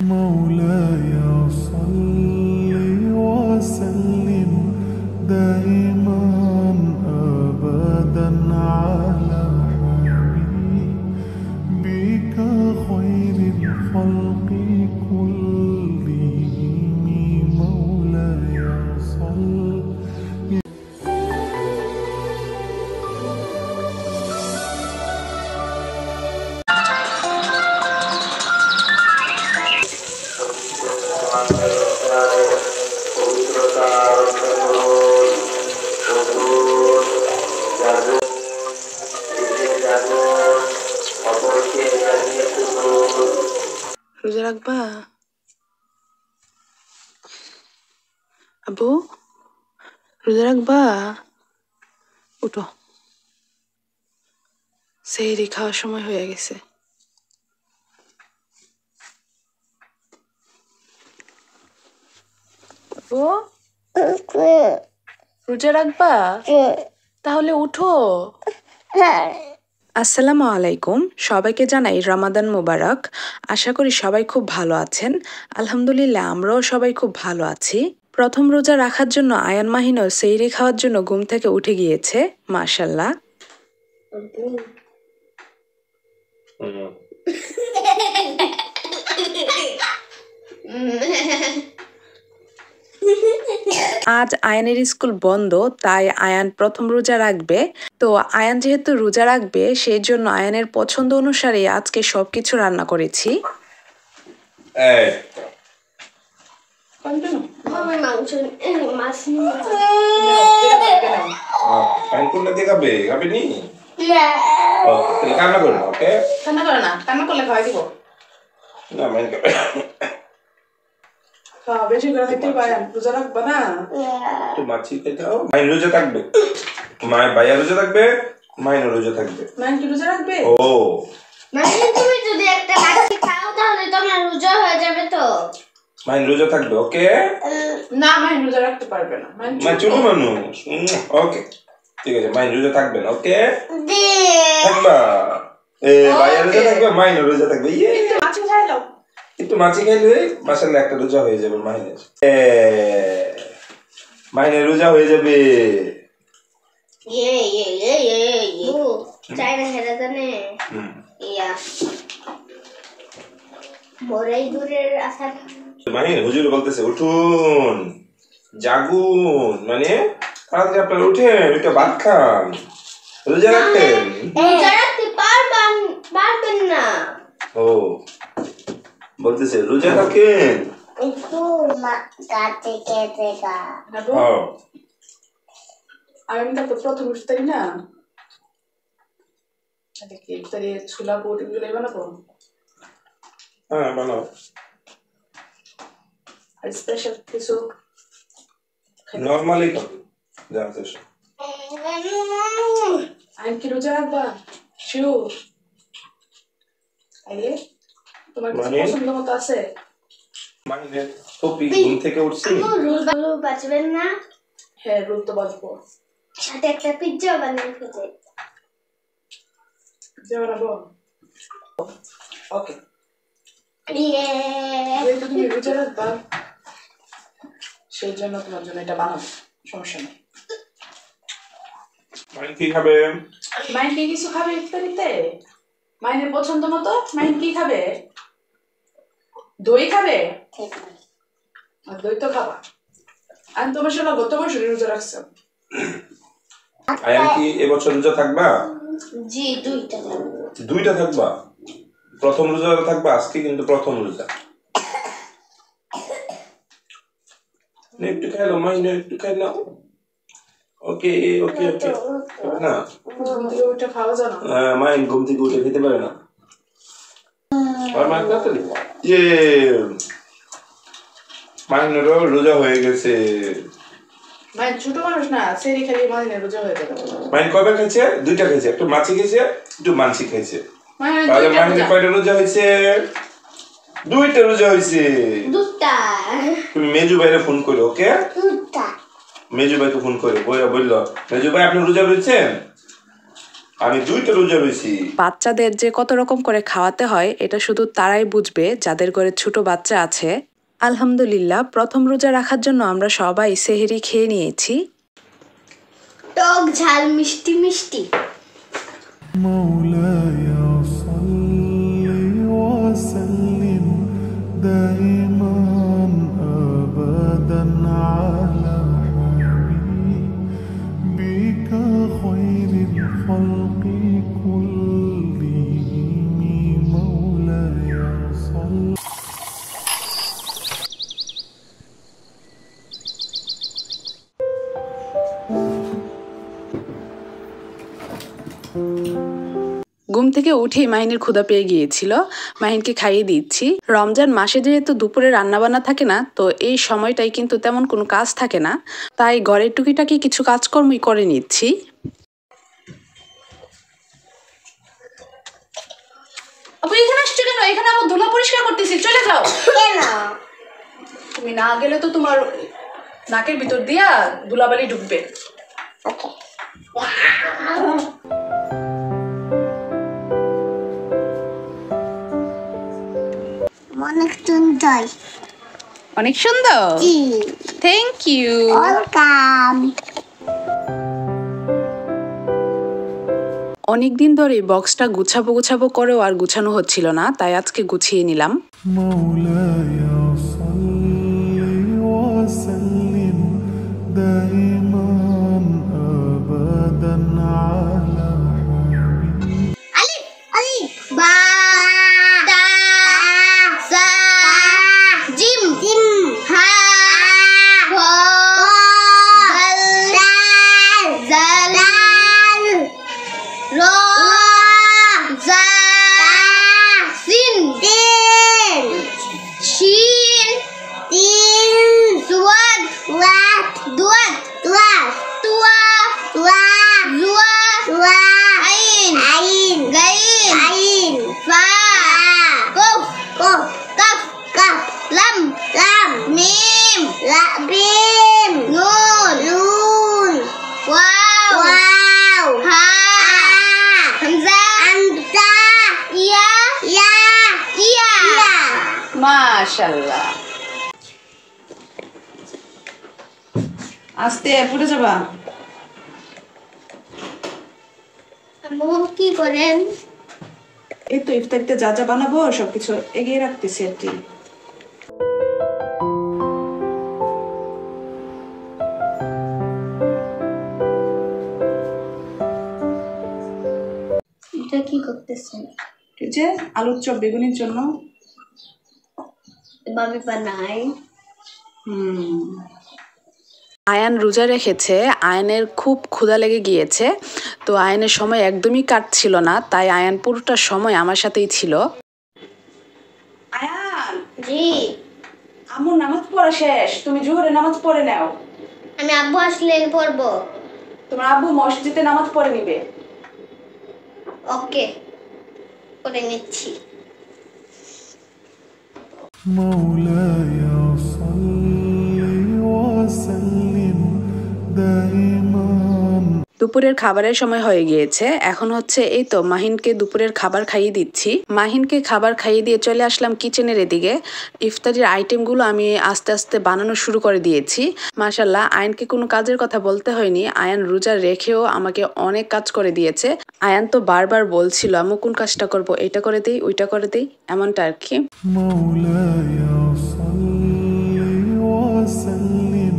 مولاي صل وسلم دائما. রোজা রাখবা উঠো। সেই খাওয়ার সময় হয়ে গেছে। আবু রোজা রাখবা? তাহলে উঠো। আসসালামু আলাইকুম। সবাইকে জানাই রামাদান মোবারক। আশা করি সবাই খুব ভালো আছেন। আলহামদুলিল্লাহ আমরাও সবাই খুব ভালো আছি। প্রথম রোজা রাখার জন্য আয়ান মাহিনও সেইরি খাওয়ার জন্য ঘুম থেকে উঠে গিয়েছে মাশাল্লাহ আজ আয়ানের স্কুল বন্ধ, তাই আয়ান প্রথম রোজা রাখবে। তো আয়ান যেহেতু রোজা রাখবে, সেই জন্য আয়ানের পছন্দ অনুসারে আজকে সবকিছু রান্না করেছি। খাবে নি কান্না করো ওকে কান্না করে না কান্না করলে খাওয়াই দিব না মাইন বেশি করে পারেন রোজা রাখবা না একটু মাছি মাইন রোজা থাকবে মায়ের ভাইয়া রোজা থাকবে মাইনও রোজা থাকবে ম্যান কি রোজা রাখবে ও মানে তুমি যদি একটা মাছি খাও তাহলে তোমার রোজা হয়ে যাবে তো মাইন রোজা থাকবে ওকে? না ম্যান রোজা রাখতে পারবে না মাইন ছোট মানুষ ওকে ঠিক আছে মাইন রোজা থাকবে না ওকে? দে। থাকবা এ ভাইয়া রোজা থাকবে মাইনও রোজা থাকবে ইয়ে। মাছি খাইলো একটু মাছি খাইলে মাসাল্লাহ একটা রোজা হয়ে যাবে মাইনের। এ, মাইনের রোজা হয়ে যাবে। ইয়ে ইয়ে ইয়ে ইয়ে ইয়ে। চাই না হেরা জানে। ইয়া। বড়াই দূরের আসার। মানে হুজুর বলতেছে উঠুন জাগুন। মানে তাড়াতাড়ি আপনারা উঠেন একটা ভাত খান। রোজা রাখতেন? রোজা রাখতে পারবেন পারবেন না। ও বলতেছে রোজা থাকেন একটু গাতে কেটে গা ও। আমি তো প্রথম ইফতারি না। কি ইফতারি ছোলা বুট এগুলো বানাবো? হ্যাঁ বানাও। আর স্পেশাল কিছু নর্মালি খাবে যা আছে আমি কি রোজা রাখবা শিওর আইলে তোমার কিছু? পছন্দ মতো আছে মানে কপি ঘুম থেকে উঠছি রুল বালু বাঁচবেন না হ্যাঁ রোদ তো বাজবো সাথে একটা পিজ্জা বানিয়ে খেতে যে বানাবো ওকে ইয়ে তুমি রোজা রাখবা সেই জন্য তোমার জন্য এটা বানাবো সমস্যা নেই। মানে কি খাবে? মাইন কি কিছু খাবে ইফতারিতে? মাইনের পছন্দ মতো? মাইন কি খাবে? দই খাবে? আর দই তো খাবা। আমি তোমার সাথে গত বছর রোজা রাখছিলাম। আয়ান কি এবছর রোজা থাকবা? জি দুইটা দেন। দুইটা থাকবা? প্রথম রোজা থাকবা? আজকে কিন্তু প্রথম রোজা। নে, একটু খাইলো মাইনে একটু খাইলাম ওকে ওকে ওকে না না আহ, মাইন ঘুম থেকে উঠে খেতে পারে না। আর মাইন তাড়াতাড়ি ইয়ে মাইনেরও রোজা হয়ে গেছে। মাইন ছোট মানুষ না সেরি খালি মাইনের রোজা হয়ে যাবে মাইন কয়বার খাইছে দুইটা খাইছে একটু মাছি খাইছে একটু মানসি খাইছে মাইনের তাহলে রোজা। কয়টা রোজা হয়েছে? দুইটা রোজা হয়েছে। মেজু ভাইরে ফোন করো ওকে? মেজু ভাইকে ফোন করে বইয়া বলল মেজু ভাই আপনি রোজা রয়েছেন আমি দুইটা রোজা রয়েছি বাচ্চাদের যে কত রকম করে খাওয়াতে হয় এটা শুধু তারাই বুঝবে যাদের ঘরে ছোট বাচ্চা আছে। আলহামদুলিল্লাহ প্রথম রোজা রাখার জন্য আমরা সবাই সেহেরি খেয়ে নিয়েছি। টক ঝাল মিষ্টি মিষ্টি। মৌলায়া ঘুম থেকে উঠেই মাহিনের ক্ষুধা পেয়ে গিয়েছিল। মাহিনকে খাইয়ে দিচ্ছি। রমজান মাসে যেহেতু দুপুরে রান্নাবান্না থাকে না তো এই সময়টাই কিন্তু তেমন কোনো কাজ থাকে না। তাই ঘরের টুকিটাকি কিছু কাজকর্মই করে নিচ্ছি। আপু এখানে আসছো কেন? এখানে আমার ধুলা পরিষ্কার করতেছি চলে যাও। কেন? তুমি না গেলে তো তোমার নাকের ভিতর দিয়া ধুলাবালি ঢুকবে। অনেক সুন্দর। অনেক সুন্দর? জি। থ্যাংক ইউ ওয়েলকাম অনেক দিন ধরে বক্সটা গুছাবো গুছাবো করেও আর গুছানো হচ্ছিল না তাই আজকে গুছিয়ে নিলাম। মৌলায়া। মাশাল্লাহ আস্তে পড়ে যাবা। আম্মু কি করেন? এই তো ইফতারিতে যা যা বানাবো সবকিছু এগিয়ে রাখতেছি আর কি। এটা কি করতেছেন? যে আলুর চপ বেগুনির জন্য ভাবি বানাই। হুম। আয়ান রোজা রেখেছে আয়নের খুব ক্ষুধা লেগে গিয়েছে তো আয়নের সময় একদমই কাটছিল না তাই আয়ান পুরোটা সময় আমার সাথেই ছিল। আয়ান! জি। আমার নামাজ পড়া শেষ তুমি জোহরে নামাজ পড়ে নাও। আমি আব্বু আসলে পড়ব। তোমার আব্বু মসজিদে নামাজ পড়ে নিবে। ওকে করে নিচ্ছি। مولاي. দুপুরের খাবারের সময় হয়ে গিয়েছে এখন হচ্ছে এই তো মাহিনকে দুপুরের খাবার খাইয়ে দিচ্ছি মাহিনকে খাবার খাইয়ে দিয়ে চলে আসলাম কিচেনের এদিকে ইফতারির আইটেমগুলো আমি আস্তে আস্তে বানানো শুরু করে দিয়েছি মাশাল্লাহ আয়নকে কোনো কাজের কথা বলতে হয়নি আয়ান রোজা রেখেও আমাকে অনেক কাজ করে দিয়েছে আয়ান তো বারবার বলছিল আমি কোন কাজটা করব এটা করে দিই ওইটা করে দিই এমনটা আর কি مولاي صل وسلم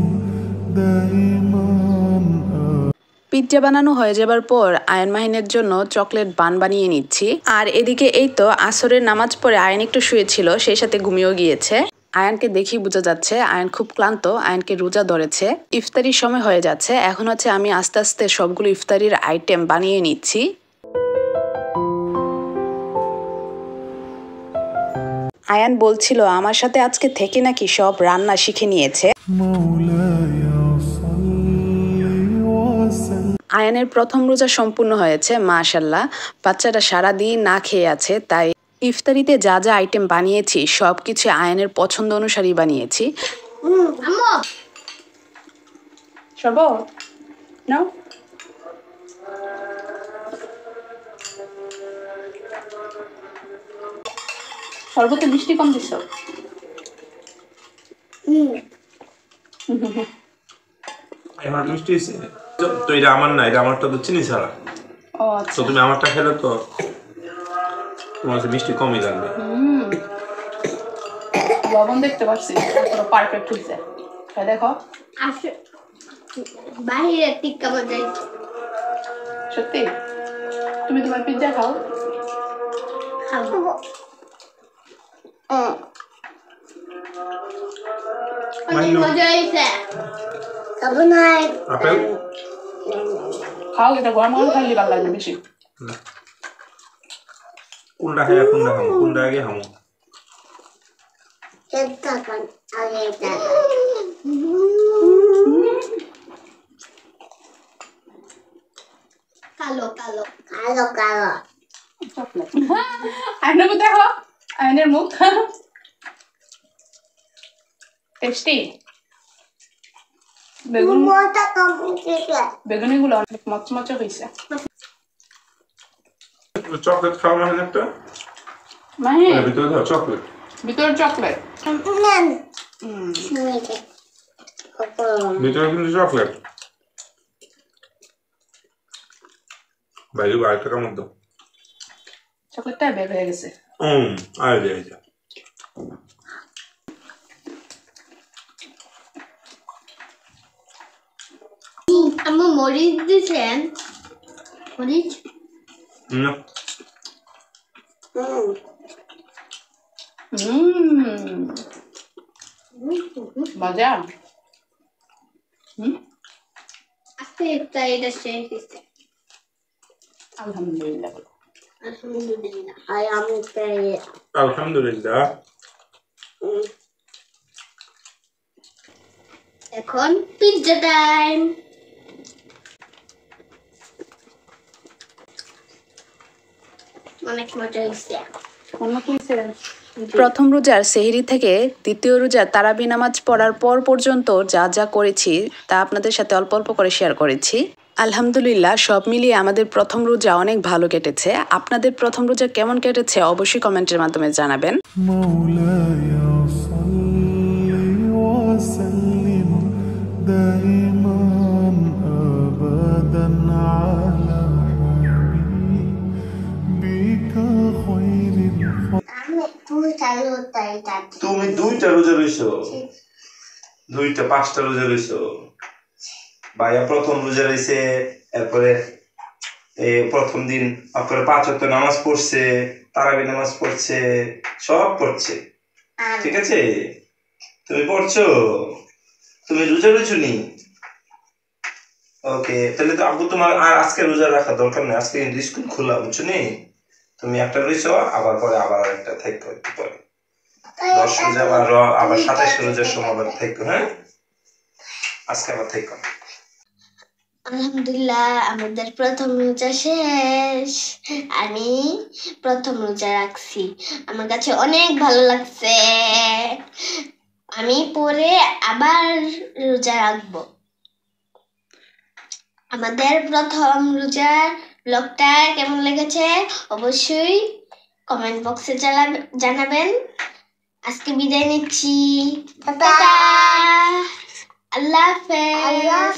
دائما পিৎজা বানানো হয়ে যাবার পর আয়ন মাহিনের জন্য চকলেট বান বানিয়ে নিচ্ছি। আর এদিকে এই তো আসরের নামাজ পরে আয়ন একটু শুয়েছিল, সেই সাথে ঘুমিয়েও গিয়েছে। আয়নকে দেখি বোঝা যাচ্ছে আয়ন খুব ক্লান্ত, আয়নকে রোজা ধরেছে। ইফতারির সময় হয়ে যাচ্ছে, এখন হচ্ছে আমি আস্তে আস্তে সবগুলো ইফতারির আইটেম বানিয়ে নিচ্ছি। আয়ান বলছিল, আমার সাথে আজকে থেকে নাকি সব রান্না শিখে নিয়েছে। আয়ানের প্রথম রোজা সম্পূর্ণ হয়েছে মাশাল্লাহ বাচ্চাটা সারাদিন না খেয়ে আছে তাই ইফতারিতে যা যা আইটেম বানিয়েছি সব কিছু আয়ানের পছন্দ অনুসারেই বানিয়েছি। মিষ্টি কম দিছ? তো এটা আমার না এটা আমারটা তো চিনি ছাড়া। ও তো আচ্ছা। তুমি আমারটা খেলে তো তোমার মিষ্টি কমই লাগবে। লবণ দেখতে পাচ্ছি পুরো পারফেক্ট হয়েছে। খাই দেখো। আসে। বাহিরে টিক্কা বাজাই। সত্যি? তুমি তোমার পিৎজা খাও? খাব অনেক মজা হয়েছে। খাব না আপেল খাও এটা গরম গরম খাইলে ভালো লাগবে বেশি। কোনটা খাই কোনটা খামো কোনটা আগে খামো। চেষ্টা কর আগে এটা কালো কালো কালো কালো। চকলেট। আয়নার মুখ দেখো আয়নের মুখ। টেস্টি। বেগুন বেগুনিগুলো অনেক মচমচে হয়েছে চকলেট খাওয়া না একটা? মানে ভিতরে দাও চকলেট ভিতরে চকলেট ভিতরে কিন্তু চকলেট বাইরে আরেকটা কামড় দাও। চকলেটটা বের হয়ে গেছে। হুম আর যাই যা আমি মরিচ? দিছেন মরিচ না মজা। আজকে এটা শেষ হয়েছে। আলহামদুলিল্লাহ। আলহামদুলিল্লাহ। আর আমি আলহামদুলিল্লাহ। এখন পিৎজা টাইম অনেক মজা হয়েছে। অন্য কি প্রথম রোজার সেহরি থেকে দ্বিতীয় রোজার তারাবি নামাজ পড়ার পর পর্যন্ত যা যা করেছি তা আপনাদের সাথে অল্প অল্প করে শেয়ার করেছি। আলহামদুলিল্লাহ সব মিলিয়ে আমাদের প্রথম রোজা অনেক ভালো কেটেছে। আপনাদের প্রথম রোজা কেমন কেটেছে অবশ্যই কমেন্টের মাধ্যমে জানাবেন। তুমি দুইটা রোজা রইছো? দুইটা পাঁচটা রোজা রইছো? ভাইয়া প্রথম রোজা রইছে এরপরে প্রথম দিন আপনার পাঁচ ওয়াক্ত নামাজ পড়ছে তারাবি নামাজ পড়ছে সব পড়ছে। ঠিক আছে? তুমি পড়ছো? তুমি রোজা রয়েছো নি? ওকে তাহলে তো আব্বু তোমার আর আজকে রোজা রাখা দরকার নেই আজকে স্কুল খোলা বুঝছ নি? তুমি একটা রয়েছো আবার পরে আবার একটা থাকো একটু পরে দশ রোজা আবার র- আবার সাতাইশ রোজার সময় আবার হ্যাঁ। আজকে আবার আলহামদুলিল্লাহ আমাদের প্রথম রোজা শেষ। আমি প্রথম রোজা রাখছি। আমার কাছে অনেক ভালো লাগছে। আমি পরে আবার রোজা রাখব। আমাদের প্রথম রোজার ব্লগটা কেমন লেগেছে অবশ্যই কমেন্ট বক্সে জানাবেন। আজকে বিদায় নিচ্ছি। আল্লাহ হাফেজ।